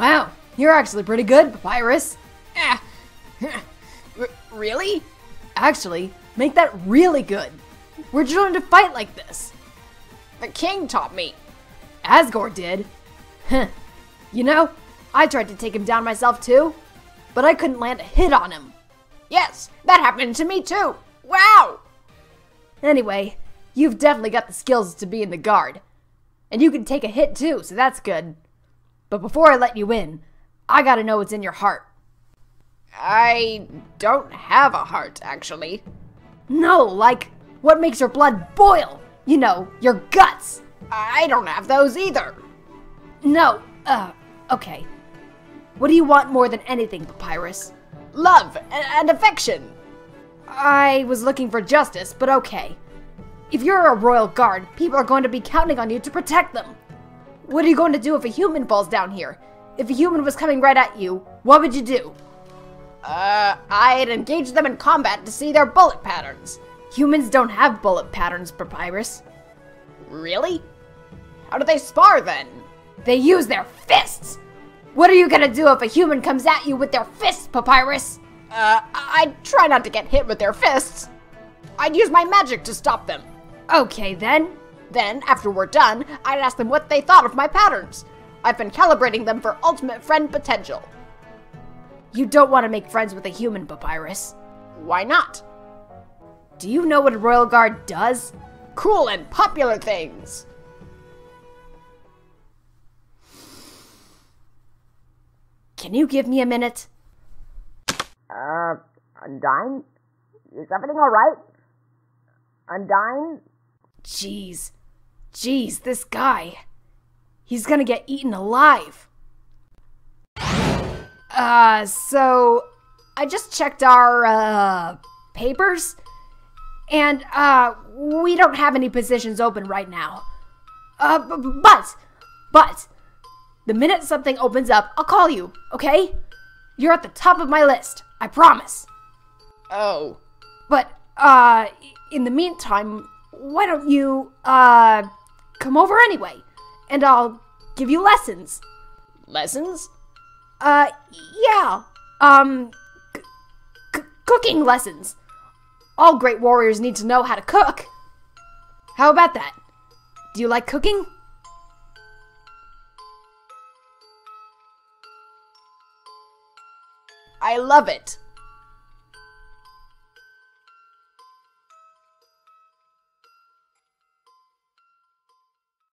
Wow, you're actually pretty good, Papyrus. Ah. R- really? Actually, make that really good. Where'd you learn to fight like this? The king taught me. Asgore did. Huh. You know, I tried to take him down myself too, but I couldn't land a hit on him. Yes, that happened to me too. Wow! Anyway, you've definitely got the skills to be in the guard. And you can take a hit too, so that's good. But before I let you in, I gotta know what's in your heart. I don't have a heart, actually. No, like, what makes your blood boil? You know, your guts. I don't have those either. No, uh, okay. What do you want more than anything, Papyrus? Love and, affection. I was looking for justice, but okay. If you're a royal guard, people are going to be counting on you to protect them. What are you going to do if a human falls down here? If a human was coming right at you, what would you do? Uh, I'd engage them in combat to see their bullet patterns. Humans don't have bullet patterns, Papyrus. Really? How do they spar then? They use their fists! What are you gonna do if a human comes at you with their fists, Papyrus? Uh, I'd try not to get hit with their fists. I'd use my magic to stop them. Okay, then. Then, after we're done, I'd ask them what they thought of my patterns. I've been calibrating them for ultimate friend potential. You don't want to make friends with a human, Papyrus. Why not? Do you know what a Royal Guard does? Cool and popular things. Can you give me a minute? Uh, Undyne? Is everything alright? Undyne? Jeez. Jeez, this guy. He's gonna get eaten alive. Uh, so I just checked our, uh, papers, and, uh, we don't have any positions open right now. Uh, b- but, but, the minute something opens up, I'll call you, okay? You're at the top of my list, I promise. Oh. But, uh, in the meantime, why don't you, uh, come over anyway? And I'll give you lessons. Lessons? Uh, yeah. Um, cooking lessons. All great warriors need to know how to cook. How about that? Do you like cooking? I love it.